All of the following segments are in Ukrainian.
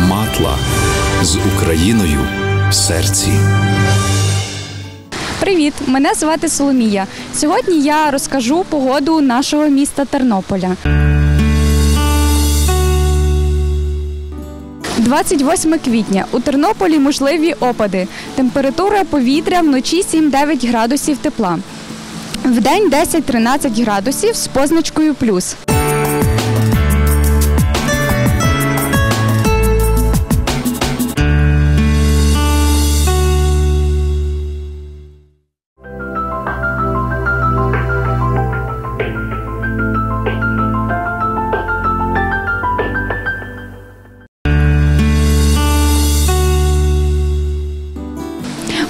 Матла з Україною в серці. Привіт! Мене звати Соломія. Сьогодні я розкажу погоду нашого міста Тернополя. 28 квітня. У Тернополі можливі опади. Температура повітря вночі 7-9 градусів тепла. Вдень 10-13 градусів з позначкою плюс.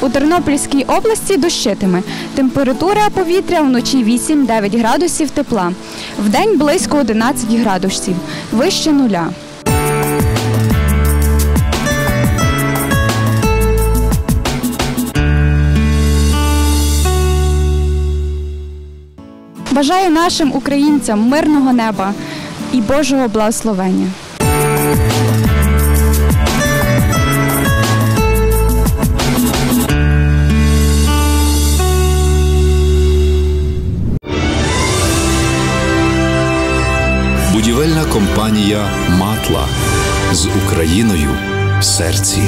У Тернопільській області дощитиме. Температура повітря вночі 8-9 градусів тепла. Вдень близько 11 градусів. Вище нуля. Бажаю нашим українцям мирного неба і Божого благословення. Будівельна компанія Матла з Україною в серці.